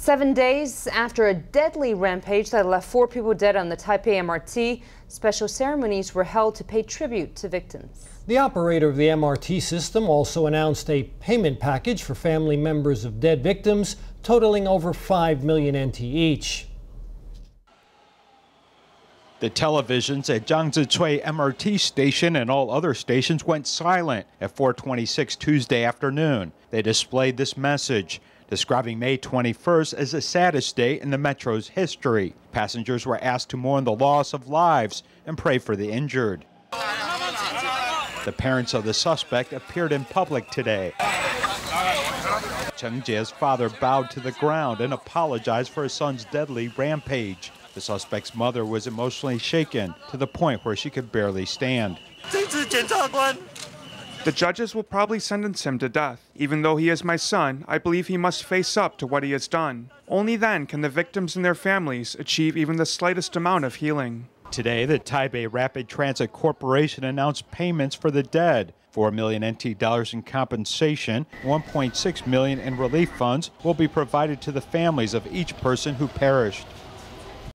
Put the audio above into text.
Seven days after a deadly rampage that left four people dead on the Taipei MRT, special ceremonies were held to pay tribute to victims. The operator of the MRT system also announced a payment package for family members of dead victims, totaling over 5 million NT each. The televisions at Jiangzicui MRT station and all other stations went silent at 426 Tuesday afternoon. They displayed this message describing May 21st as the saddest day in the metro's history. Passengers were asked to mourn the loss of lives and pray for the injured. The parents of the suspect appeared in public today. Cheng Chieh's father bowed to the ground and apologized for his son's deadly rampage. The suspect's mother was emotionally shaken to the point where she could barely stand. The judges will probably sentence him to death. Even though he is my son, I believe he must face up to what he has done. Only then can the victims and their families achieve even the slightest amount of healing. Today, the Taipei Rapid Transit Corporation announced payments for the dead. 4 million NT dollars in compensation, 1.6 million in relief funds will be provided to the families of each person who perished.